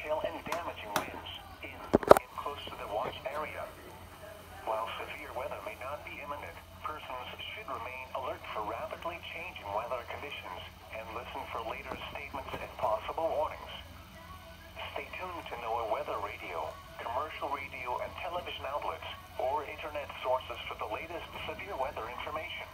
hail and damaging winds in and close to the watch area. While severe weather may not be imminent, persons should remain alert for rapidly changing weather conditions and listen for later statements and possible warnings. Stay tuned to NOAA Weather Radio, commercial radio and television outlets, or internet sources for the latest severe weather information.